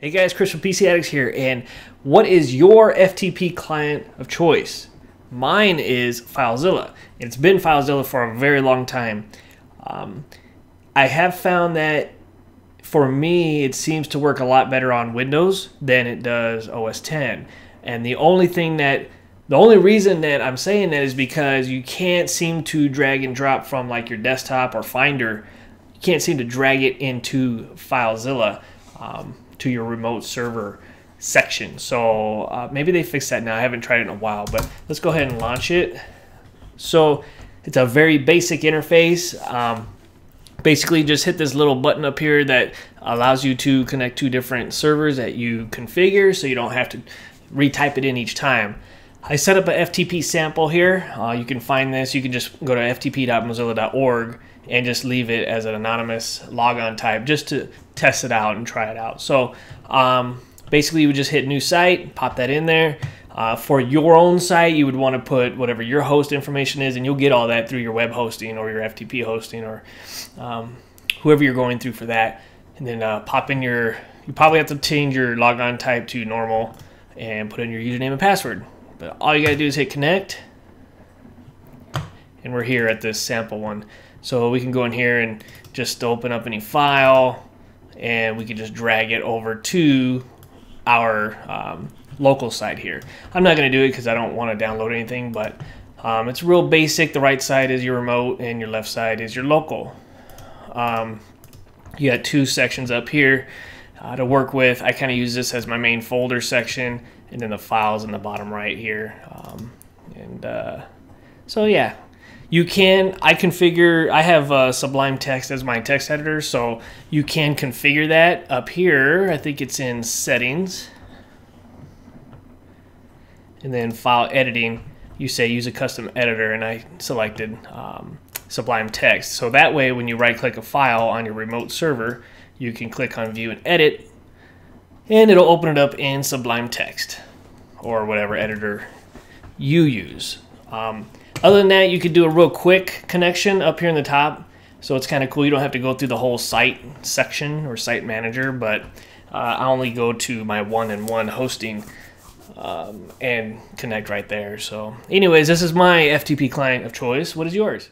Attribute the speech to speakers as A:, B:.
A: Hey guys, Chris from PC Addicts here, and what is your FTP client of choice? Mine is FileZilla. It's been FileZilla for a very long time. Um, I have found that for me, it seems to work a lot better on Windows than it does OS 10. And the only thing that, the only reason that I'm saying that is because you can't seem to drag and drop from like your desktop or Finder. You can't seem to drag it into FileZilla. Um, to your remote server section. So uh, maybe they fixed that now. I haven't tried it in a while, but let's go ahead and launch it. So it's a very basic interface. Um, basically just hit this little button up here that allows you to connect two different servers that you configure so you don't have to retype it in each time. I set up a FTP sample here. Uh, you can find this. You can just go to ftp.mozilla.org and just leave it as an anonymous logon type just to test it out and try it out. So um, basically, you would just hit new site, pop that in there. Uh, for your own site, you would want to put whatever your host information is, and you'll get all that through your web hosting or your FTP hosting or um, whoever you're going through for that. And then uh, pop in your, you probably have to change your logon type to normal and put in your username and password. But all you got to do is hit connect. And we're here at this sample one. So we can go in here and just open up any file and we can just drag it over to our um, local site here. I'm not to do it because I don't want to download anything, but um, it's real basic. The right side is your remote and your left side is your local. Um, you got two sections up here uh, to work with. I kind of use this as my main folder section and then the files in the bottom right here. Um, and uh, so yeah, you can I configure I have uh, Sublime Text as my text editor so you can configure that up here I think it's in settings and then file editing you say use a custom editor and I selected um, Sublime Text so that way when you right click a file on your remote server you can click on view and edit and it'll open it up in Sublime Text or whatever editor you use um, other than that, you could do a real quick connection up here in the top. So it's kind of cool. You don't have to go through the whole site section or site manager, but uh, I only go to my one-and-one hosting um, and connect right there. So anyways, this is my FTP client of choice. What is yours?